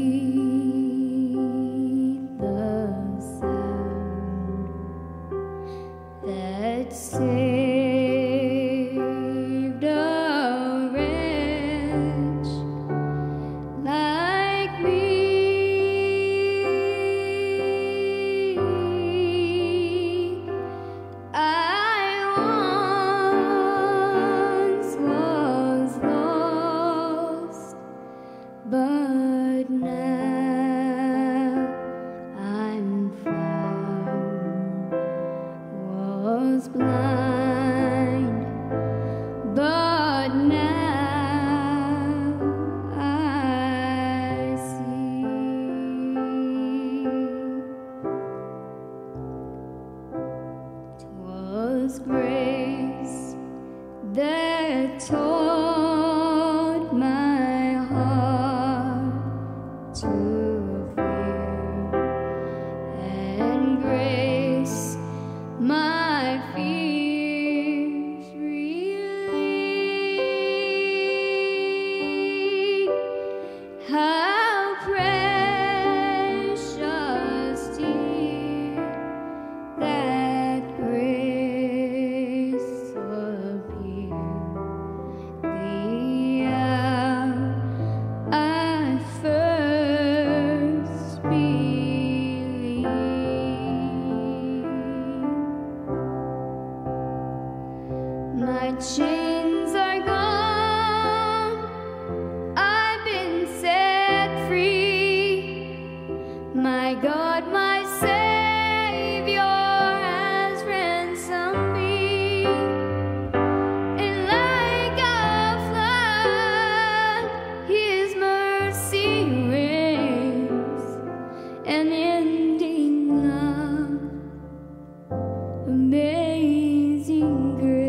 You. blood. amazing girl.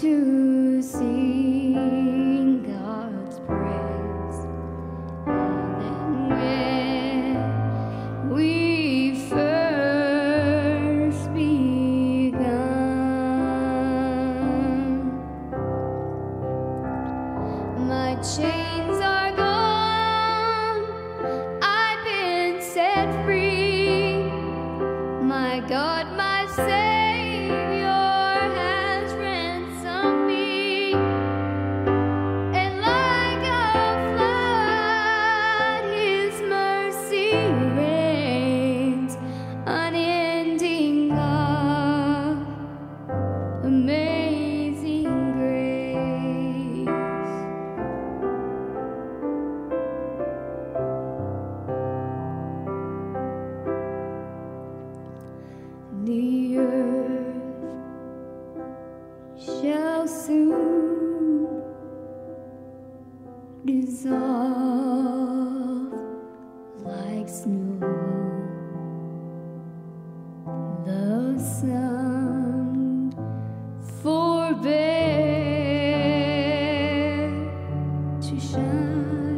to sing God's praise. When we first my chains are gone. I've been set free. My God, my the earth shall soon dissolve like snow. The sun forbear to shine.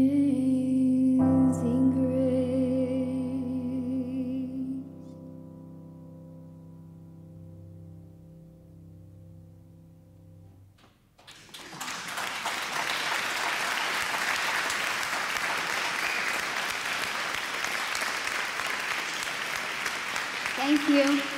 amazing grace. Thank you.